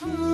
Hmm.